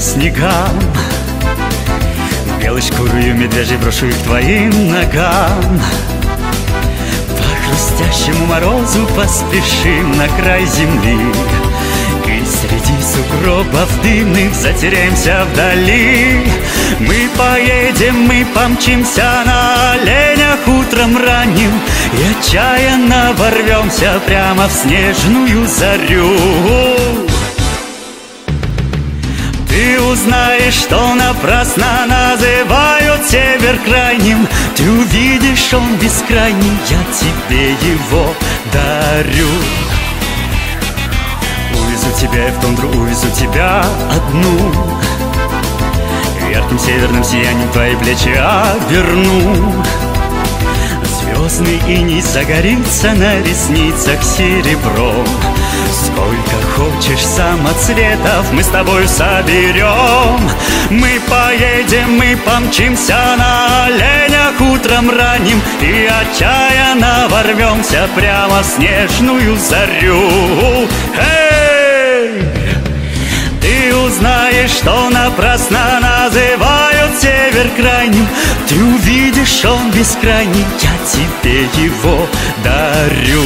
снегам Белой шкурою медвежий брошу их твоим ногам. По хрустящему морозу поспешим на край земли. И среди сугробов дымных затеряемся вдали. Мы поедем, мы помчимся на оленях утром ранним И отчаянно ворвемся прямо в снежную зарю ты узнаешь, что напрасно называют север крайним. Ты увидишь, он бескрайний, я тебе его дарю. Увезу тебя в тундру увезу тебя одну. Ярким северным сиянием твои плечи оберну Звездный иней загорится на ресницах серебром Сколько хочешь самоцветов мы с тобой соберем. Мы поедем, мы помчимся на оленях утром ранним И отчаянно ворвемся прямо в снежную зарю. Эй! Ты узнаешь, что напрасно называют север крайним. Ты он бескрайний, я тебе его дарю.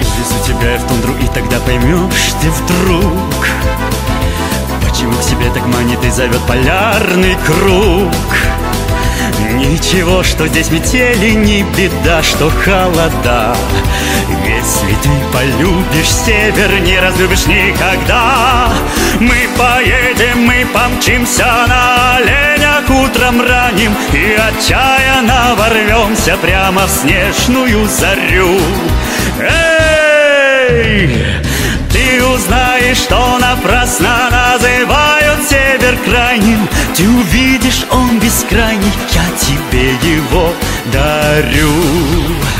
Увезу тебя в тундру, и тогда поймешь ты вдруг. Почему к себе так манит и зовет полярный круг? Ничего, что здесь метели, не беда, что холода. Если ты полюбишь север, не разлюбишь никогда. Мы поедем, мы помчимся на оленях утром ранним И отчаянно ворвемся прямо в снежную зарю. Эй! Ты узнаешь, что напрасно называют север крайним. Ты увидишь, он бескрайний, я тебе его дарю